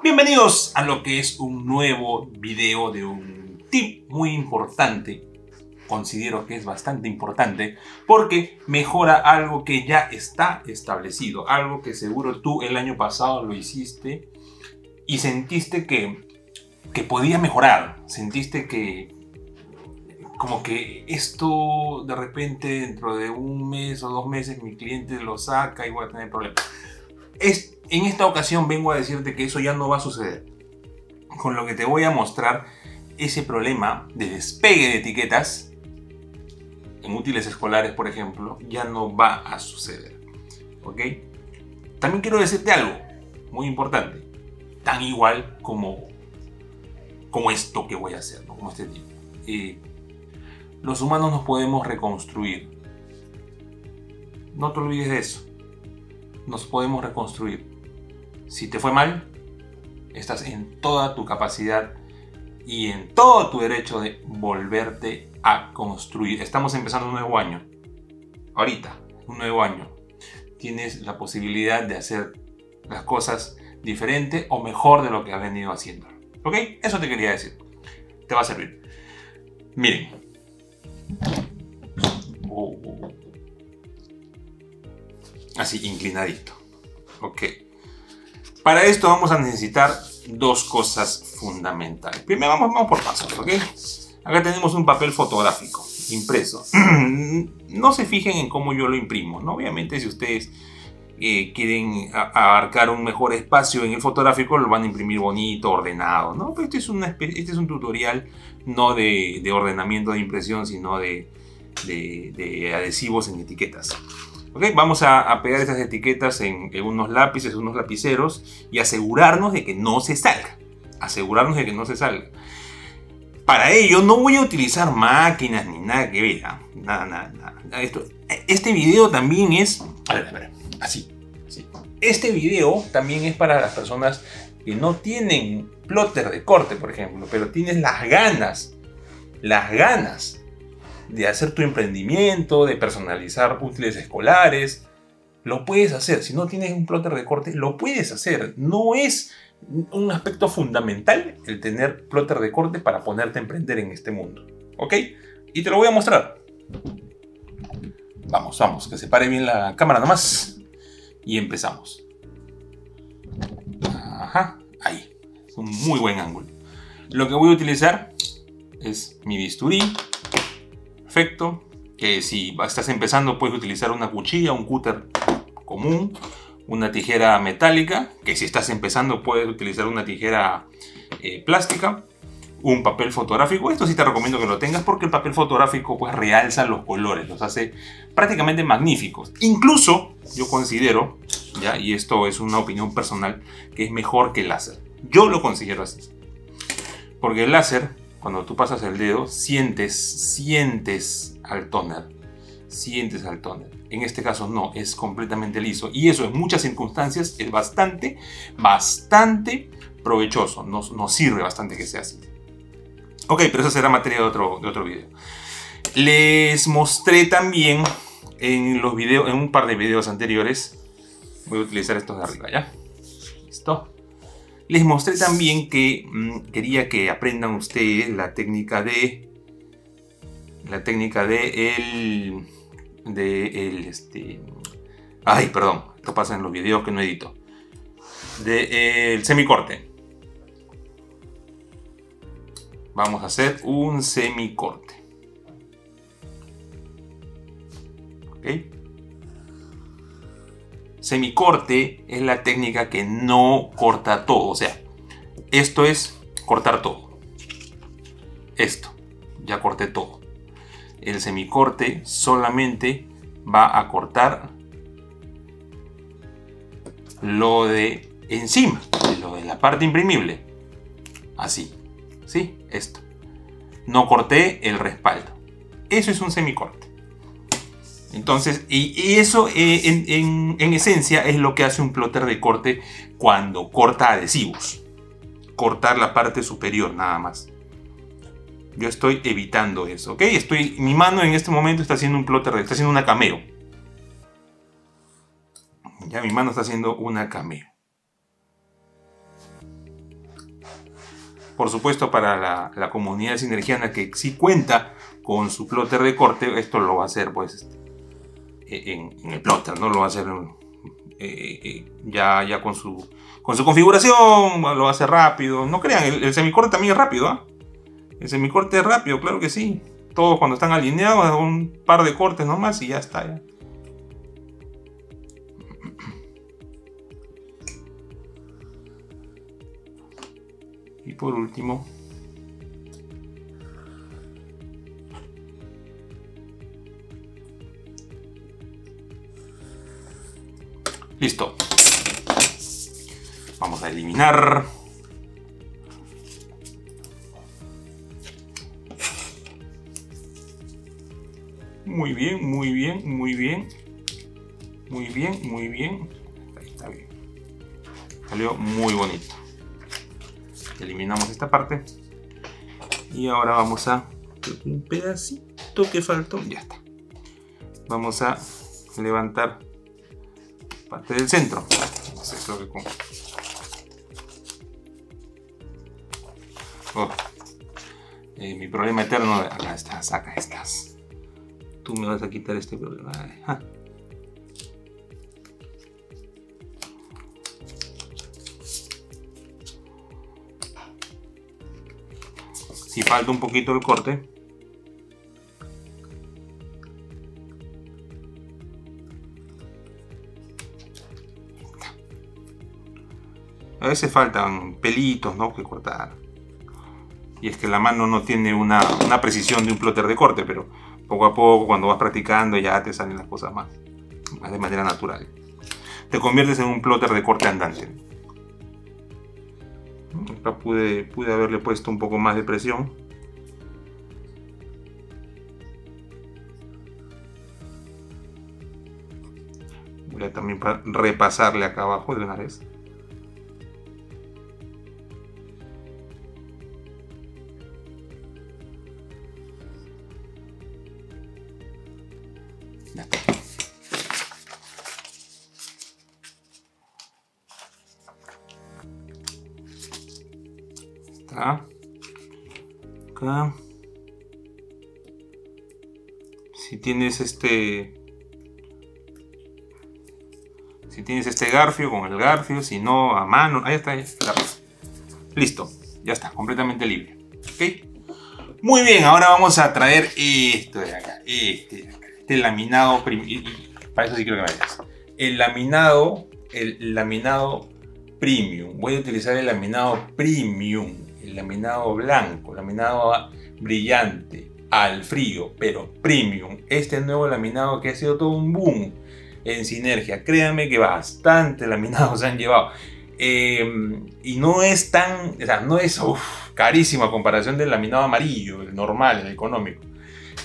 Bienvenidos a lo que es un nuevo video de un tip muy importante. Considero que es bastante importante porque mejora algo que ya está establecido. Algo que seguro tú el año pasado lo hiciste y sentiste que, que podía mejorar. Sentiste que como que esto de repente dentro de un mes o dos meses mi cliente lo saca y voy a tener problemas. En esta ocasión vengo a decirte que eso ya no va a suceder. Con lo que te voy a mostrar ese problema de despegue de etiquetas en útiles escolares, por ejemplo, ya no va a suceder. ¿Ok? También quiero decirte algo muy importante, tan igual como, como esto que voy a hacer, como este tipo. Eh, los humanos nos podemos reconstruir. No te olvides de eso. Nos podemos reconstruir. Si te fue mal, estás en toda tu capacidad y en todo tu derecho de volverte a construir. Estamos empezando un nuevo año. Ahorita, un nuevo año. Tienes la posibilidad de hacer las cosas diferente o mejor de lo que has venido haciendo. ¿Ok? Eso te quería decir. Te va a servir. Miren, Así, inclinadito. Ok. Para esto vamos a necesitar dos cosas fundamentales. Primero vamos, por pasos, ¿ok? Acá tenemos un papel fotográfico impreso. no se fijen en cómo yo lo imprimo. Obviamente si ustedes eh, quieren abarcar un mejor espacio en el fotográfico, lo van a imprimir bonito, ordenado, ¿no? Pero este es, una, este es un tutorial no de, de ordenamiento de impresión, sino de, de, adhesivos en etiquetas. Vamos a, pegar estas etiquetas en, unos lápices, unos lapiceros y asegurarnos de que no se salga. Asegurarnos de que no se salga. Para ello no voy a utilizar máquinas ni nada que ver. ¿ah? Nada, nada, nada. Esto, este video también es... A ver, a ver, así, así. Este video también es para las personas que no tienen plotter de corte, por ejemplo, pero tienes las ganas, las ganas de hacer tu emprendimiento, de personalizar útiles escolares. Lo puedes hacer. Si no tienes un plotter de corte, lo puedes hacer. No es un aspecto fundamental el tener plotter de corte para ponerte a emprender en este mundo. ¿Ok? Y te lo voy a mostrar. Vamos, vamos, que se pare bien la cámara nomás. Y empezamos. Ajá, ahí. Es un muy buen ángulo. Lo que voy a utilizar es mi bisturí, perfecto. Si estás empezando puedes utilizar una cuchilla, un cúter común, una tijera metálica, que si estás empezando puedes utilizar una tijera eh, plástica, un papel fotográfico. Esto sí te recomiendo que lo tengas porque el papel fotográfico pues realza los colores, los hace prácticamente magníficos. Incluso yo considero, ya, y esto es una opinión personal, que es mejor que el láser. Yo lo considero así. Porque el láser cuando tú pasas el dedo, sientes, sientes al toner. Sientes al toner. En este caso no, es completamente liso. Y eso en muchas circunstancias es bastante, bastante provechoso. Nos, nos sirve bastante que sea así. Ok, pero eso será materia de otro, de otro video. Les mostré también en los videos, en un par de videos anteriores. Voy a utilizar estos de arriba, ¿ya? Listo. Les mostré también que mm, quería que aprendan ustedes la técnica de la técnica de el de el este ay perdón esto pasa en los videos que no edito. De semicorte. Vamos a hacer un semicorte. Ok Semicorte es la técnica que no corta todo. O sea, esto es cortar todo. Esto, ya corté todo. El semicorte solamente va a cortar lo de encima, lo de la parte imprimible. Así, ¿sí? Esto. No corté el respaldo. Eso es un semicorte. Entonces, y, eso eh, en, esencia es lo que hace un plotter de corte cuando corta adhesivos. Cortar la parte superior nada más. Yo estoy evitando eso, ¿ok? Estoy, mi mano en este momento está haciendo un plotter, está haciendo una cameo. Ya mi mano está haciendo una cameo. Por supuesto, para la, comunidad sinergiana que sí cuenta con su plotter de corte, esto lo va a hacer pues este, en, el plotter, no lo va a hacer eh, eh, ya, ya con su con su configuración, lo hacer rápido. No crean, el, semicorte también es rápido, ¿ah? El semicorte es rápido, claro que sí. Todos cuando están alineados, un par de cortes nomás y ya está. Y por último, listo. Vamos a eliminar. Muy bien, muy bien, muy bien. Muy bien, muy bien. Ahí está bien. Salió muy bonito eliminamos esta parte y ahora vamos a un pedacito que faltó ya está vamos a levantar parte del centro oh. eh, mi problema eterno acá estás acá estás tú me vas a quitar este problema ah. si falta un poquito el corte. Veces faltan pelitos ¿no? que cortar. Y es que la mano no tiene una, precisión de un plotter de corte, pero poco a poco cuando vas practicando ya te salen las cosas más, más de manera natural. Te conviertes en un plotter de corte andante pude, pude haberle puesto un poco más de presión. Voy a también repasarle acá abajo de una vez. Acá. Si tienes este... Si tienes este garfio, con el garfio, si no, a mano. Ahí está, Listo, ya está, completamente libre. ¿Ok? Muy bien, ahora vamos a traer esto de acá. Este, este laminado. Para eso sí quiero que me vayas. El laminado, el laminado premium. Voy a utilizar el laminado premium laminado blanco, laminado brillante, al frío, pero premium. Este nuevo laminado que ha sido todo un boom en sinergia. Créanme que bastante laminados se han llevado. Em, y no es tan, o sea, no es carísimo a comparación del laminado amarillo, el normal, el económico.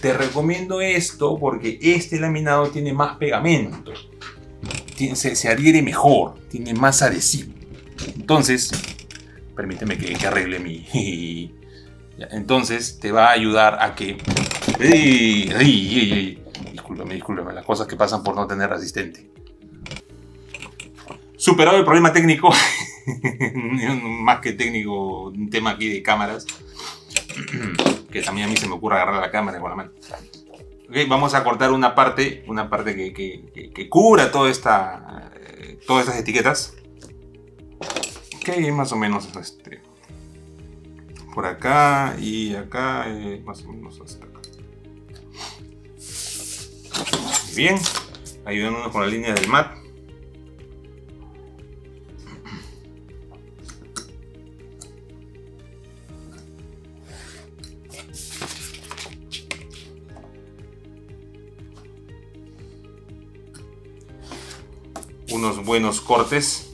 Te recomiendo esto porque este laminado tiene más pegamento, se, se adhiere mejor, tiene más adhesivo. Entonces, permíteme que, arregle mi... Entonces te va a ayudar a que... Discúlpame, discúlpame, las cosas que pasan por no tener asistente. Superado el problema técnico, más que técnico, un tema aquí de cámaras, que también a mí se me ocurre agarrar la cámara con la mano. vamos a cortar una parte, una parte que, que, cubra toda esta, eh, todas estas etiquetas que más o menos este, por acá y acá, eh, más o menos hasta acá. Bien, ayudándonos con la línea del mat. unos buenos cortes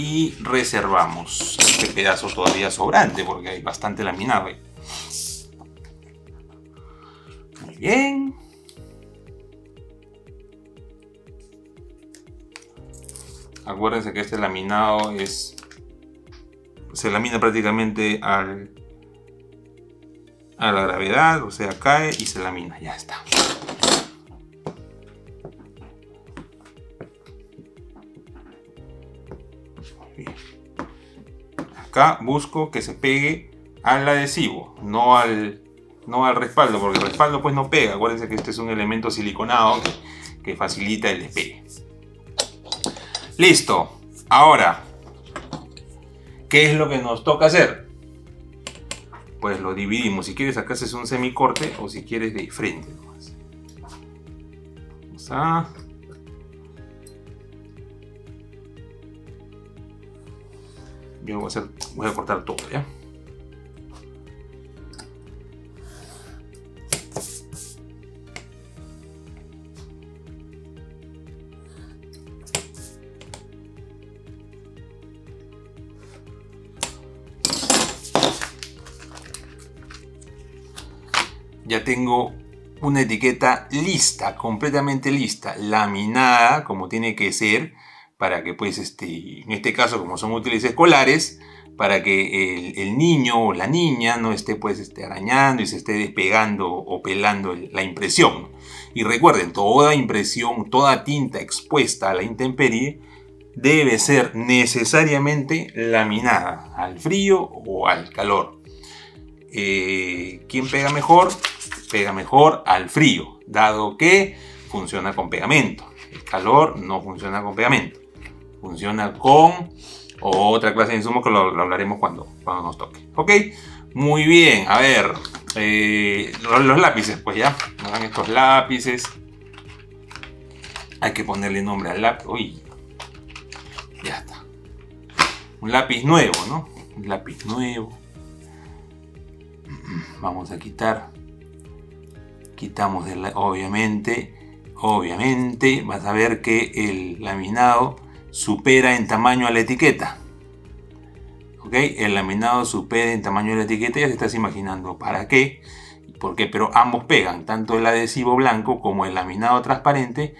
y reservamos este pedazo todavía sobrante porque hay bastante laminado ahí. Muy bien. Acuérdense que este laminado es se lamina prácticamente al a la gravedad, o sea, cae y se lamina, ya está. Acá busco que se pegue al adhesivo, no al, no al respaldo, porque el respaldo pues no pega. Acuérdense que este es un elemento siliconado que, facilita el despegue. Listo. Ahora, ¿qué es lo que nos toca hacer? Pues lo dividimos. Si quieres acá haces un semicorte o si quieres de frente. Vamos a yo voy a, hacer, voy a cortar todo, ¿ya? Ya tengo una etiqueta lista, completamente lista, laminada como tiene que ser para que pues este, en este caso como son útiles escolares, para que el, niño o la niña no esté pues este, arañando y se esté despegando o pelando la impresión. Y recuerden, toda impresión, toda tinta expuesta a la intemperie debe ser necesariamente laminada al frío o al calor. Eh, ¿Quién pega mejor? Pega mejor al frío, dado que funciona con pegamento. El calor no funciona con pegamento funciona con otra clase de insumos que lo, hablaremos cuando, cuando nos toque. ¿Ok? Muy bien, a ver, eh, los, lápices, pues ya, nos dan estos lápices. Hay que ponerle nombre al lápiz. Uy, ya está. Un lápiz nuevo, ¿no? Un lápiz nuevo. Vamos a quitar. Quitamos, obviamente, obviamente, vas a ver que el laminado supera en tamaño a la etiqueta. ¿Ok? El laminado supera en tamaño a la etiqueta, ya te estás imaginando para qué. ¿Por qué? Pero ambos pegan, tanto el adhesivo blanco como el laminado transparente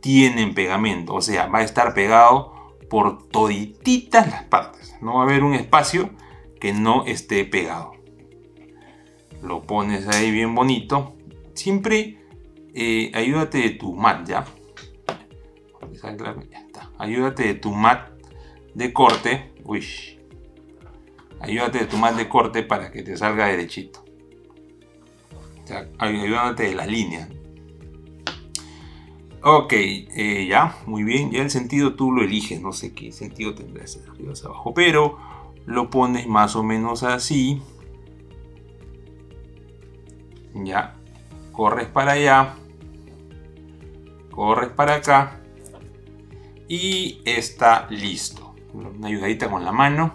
tienen pegamento, o sea, va a estar pegado por todititas las partes. No va a haber un espacio que no esté pegado. Lo pones ahí bien bonito. Siempre eh, ayúdate de tu mat, ¿ya? Ayúdate de tu mat de corte. Uy. Ayúdate de tu mat de corte para que te salga derechito. Ayúdate de la línea. Ok, eh, ya, muy bien. Ya el sentido tú lo eliges. No sé qué sentido tendrá ese arriba hacia abajo. Pero lo pones más o menos así. Ya. Corres para allá. Corres para acá y está listo. Una ayudadita con la mano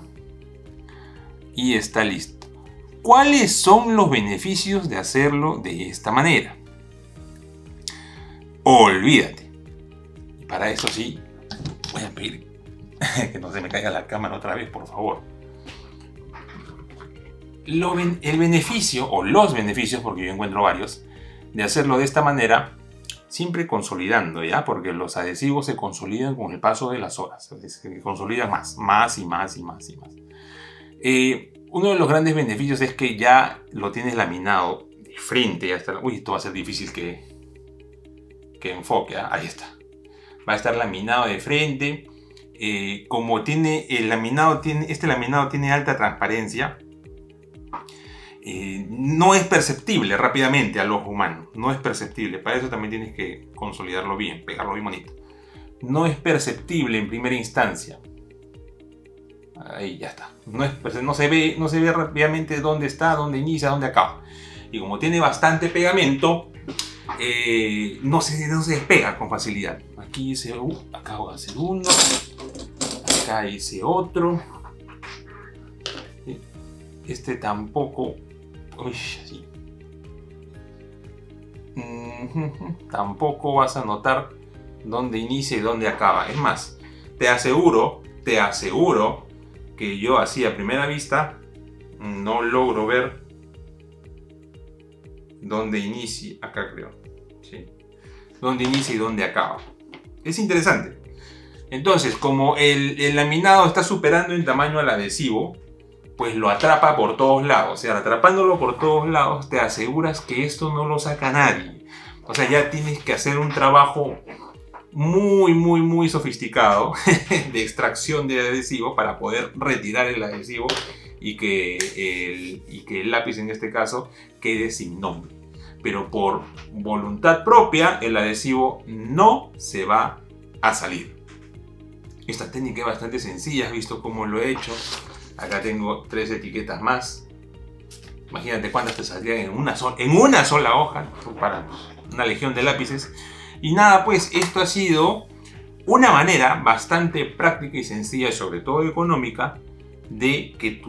y está listo. ¿Cuáles son los beneficios de hacerlo de esta manera? Olvídate. Y para eso sí, voy a pedir que no se me caiga la cámara otra vez, por favor. el beneficio, o los beneficios, porque yo encuentro varios, de hacerlo de esta manera siempre consolidando, ¿ya? Porque los adhesivos se consolidan con el paso de las horas, se consolidan más, más y más y más y más. Eh, uno de los grandes beneficios es que ya lo tienes laminado de frente, hasta, uy, esto va a ser difícil que, que enfoque, ¿ah? ahí está. Va a estar laminado de frente, eh, como tiene el laminado, tiene, este laminado tiene alta transparencia, eh, no es perceptible rápidamente al ojo humano. No es perceptible. Para eso también tienes que consolidarlo bien, pegarlo bien bonito. No es perceptible en primera instancia. Ahí ya está. No, se, ve, no se ve rápidamente dónde está, dónde inicia, dónde acaba. Y como tiene bastante pegamento, eh, no, se, no se despega con facilidad. Aquí hice, uh, acá voy a hacer uno. Acá hice otro. Este tampoco Tampoco vas a notar dónde inicia y dónde acaba. Es más, te aseguro, te aseguro que yo así a primera vista no logro ver dónde inicia, acá creo, ¿sí? dónde inicia y dónde acaba. Es interesante. Entonces, como el, el laminado está superando en tamaño al adhesivo, pues lo atrapa por todos lados. O sea, atrapándolo por todos lados, te aseguras que esto no lo saca nadie. O sea, ya tienes que hacer un trabajo muy, muy, muy sofisticado de extracción de adhesivo para poder retirar el adhesivo y que el, y que el lápiz en este caso quede sin nombre. Pero por voluntad propia el adhesivo no se va a salir. Esta técnica es bastante sencilla, has visto cómo lo he hecho. Acá tengo tres etiquetas más. Imagínate cuántas te saldrían en una, sola, hoja para una legión de lápices. Y nada, pues esto ha sido una manera bastante práctica y sencilla, sobre todo económica, de que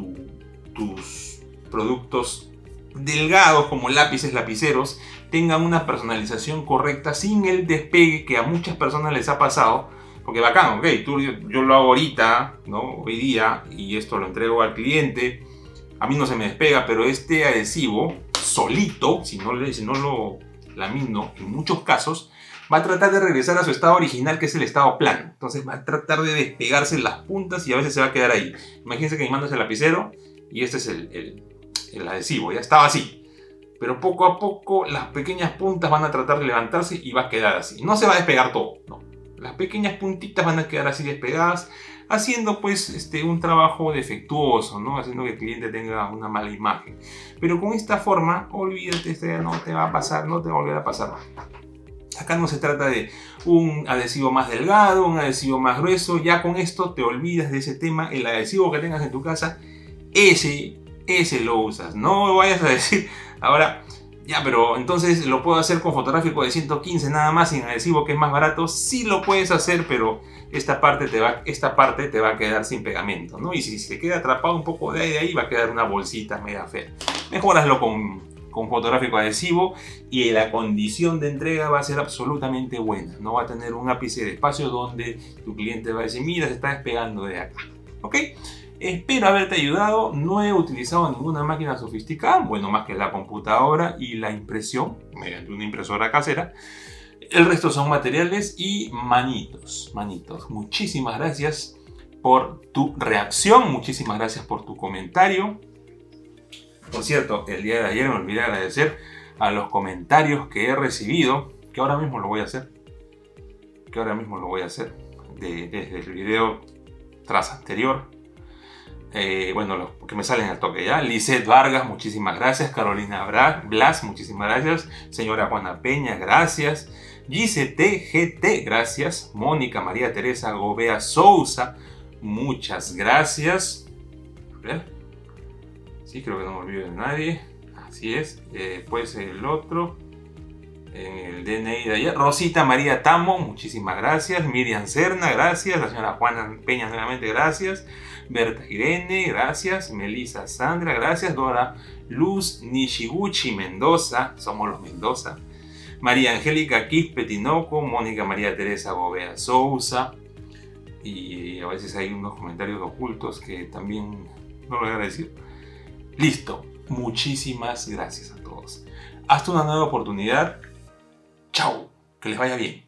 tus productos delgados como lápices lapiceros tengan una personalización correcta sin el despegue que a muchas personas les ha pasado. Porque bacán, ok, tú, yo, lo hago ahorita, ¿no? Hoy día, y esto lo entrego al cliente. A mí no se me despega, pero este adhesivo solito, si no, si no lo lamino, en muchos casos, va a tratar de regresar a su estado original, que es el estado plano. Entonces va a tratar de despegarse las puntas y a veces se va a quedar ahí. Imagínense que mi mando es el lapicero y este es el, el, adhesivo, ya estaba así. Pero poco a poco las pequeñas puntas van a tratar de levantarse y va a quedar así. No se va a despegar todo, no. Las pequeñas puntitas van a quedar así despegadas, haciendo pues este, un trabajo defectuoso, ¿no? Haciendo que el cliente tenga una mala imagen. Pero con esta forma, olvídate, este, no te va a pasar, no te va a volver a pasar. Acá no se trata de un adhesivo más delgado, un adhesivo más grueso. Ya con esto te olvidas de ese tema. El adhesivo que tengas en tu casa, ese, ese lo usas. No vayas a decir, ahora, ya, pero entonces lo puedo hacer con fotográfico de 115 nada más sin adhesivo que es más barato. Sí lo puedes hacer, pero esta parte te va, esta parte te va a quedar sin pegamento, ¿no? Y si se queda atrapado un poco de ahí, de ahí va a quedar una bolsita media fea. Mejoraslo con con fotográfico adhesivo y la condición de entrega va a ser absolutamente buena. No va a tener un ápice de espacio donde tu cliente va a decir, mira, se está despegando de acá. ¿Ok? Espero haberte ayudado. No he utilizado ninguna máquina sofisticada, bueno, más que la computadora y la impresión mediante una impresora casera. El resto son materiales y manitos, manitos. Muchísimas gracias por tu reacción, muchísimas gracias por tu comentario. Por cierto, el día de ayer me olvidé agradecer a los comentarios que he recibido, que ahora mismo lo voy a hacer, que ahora mismo lo voy a hacer, desde el video tras anterior. Eh, bueno, los que me salen al toque ya. Lizeth Vargas, muchísimas gracias. Carolina Blas, muchísimas gracias. Señora Juana Peña, gracias. Gise GT, gracias. Mónica María Teresa Gobea Sousa, muchas gracias. A ver. Sí, creo que no me olvido de nadie. Así es. Eh, pues el otro. El DNI de ayer. Rosita María Tamo, muchísimas gracias. Miriam Cerna, gracias. La señora Juana Peña, nuevamente, gracias. Berta Irene, gracias. Melissa Sandra, gracias. Dora Luz Nishiguchi Mendoza, somos los Mendoza. María Angélica Quispe Tinoco, Mónica María Teresa Gobea Sousa. Y a veces hay unos comentarios ocultos que también no lo voy a decir. Listo. Muchísimas gracias a todos. Hasta una nueva oportunidad. Chao. Que les vaya bien.